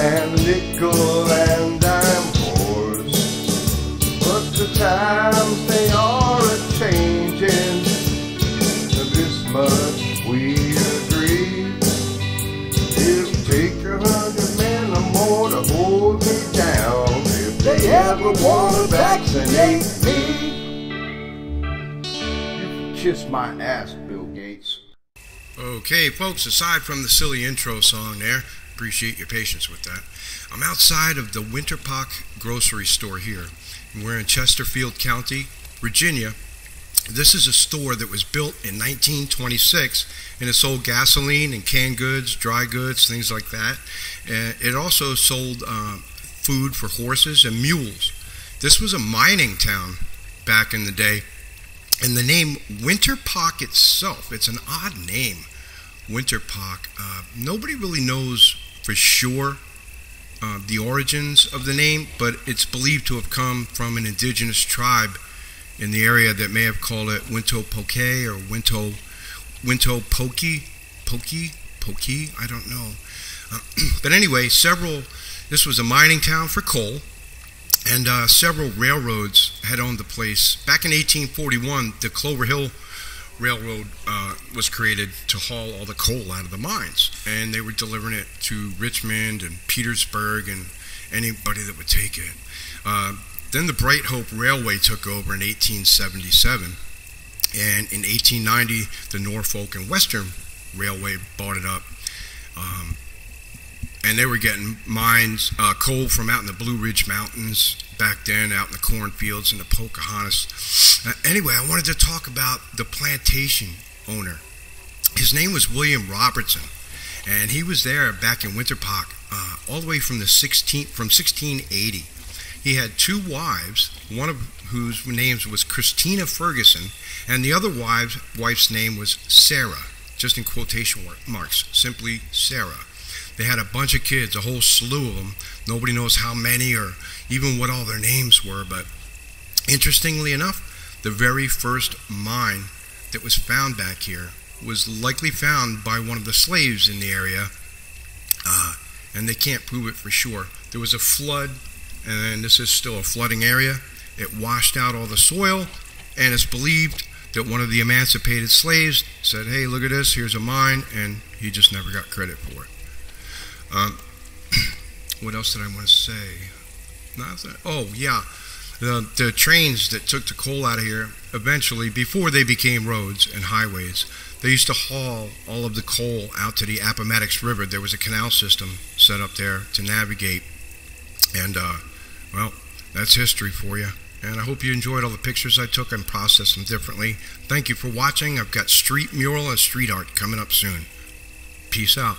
and nickel and dime wars. But the times they are a changing. This much we agree. It'll take a hundred men or more to hold me down if they ever wanna vaccinate me. You kiss my ass, Bill Gates. Okay, folks, aside from the silly intro song there, appreciate your patience with that. I'm outside of the Winterpock grocery store here. We're in Chesterfield County, Virginia. This is a store that was built in 1926 and it sold gasoline and canned goods, dry goods, things like that. And it also sold uh, food for horses and mules. This was a mining town back in the day. And the name Winterpock itself, it's an odd name, Winterpock. Uh, nobody really knows for sure uh, the origins of the name, but it's believed to have come from an indigenous tribe in the area that may have called it Wintopoke or Winto Wintopoke, Pokey, Pokey, I don't know. Uh, but anyway, several. This was a mining town for coal, and uh, several railroads had owned the place. Back in 1841, the Clover Hill Railroad uh, was created to haul all the coal out of the mines, and they were delivering it to Richmond and Petersburg and anybody that would take it. Uh, then the Bright Hope Railway took over in 1877, and in 1890, the Norfolk and Western Railway bought it up. Um, and they were getting mines, uh, coal from out in the Blue Ridge Mountains back then, out in the cornfields and the Pocahontas. Uh, anyway, I wanted to talk about the plantation owner. His name was William Robertson, and he was there back in Winterpock uh, all the way from the 16 from 1680. He had two wives, one of whose names was Christina Ferguson, and the other wife, wife's name was Sarah, just in quotation marks, simply Sarah. They had a bunch of kids, a whole slew of them. Nobody knows how many or even what all their names were, but interestingly enough, the very first mine that was found back here was likely found by one of the slaves in the area, uh, and they can't prove it for sure. There was a flood, and this is still a flooding area. It washed out all the soil, and it's believed that one of the emancipated slaves said, Hey, look at this, here's a mine, and he just never got credit for it. Um, what else did I want to say? Nothing. Oh, yeah. The, the trains that took the coal out of here eventually, before they became roads and highways, they used to haul all of the coal out to the Appomattox River. There was a canal system set up there to navigate. And, uh, well, that's history for you. And I hope you enjoyed all the pictures I took and processed them differently. Thank you for watching. I've got street mural and street art coming up soon. Peace out.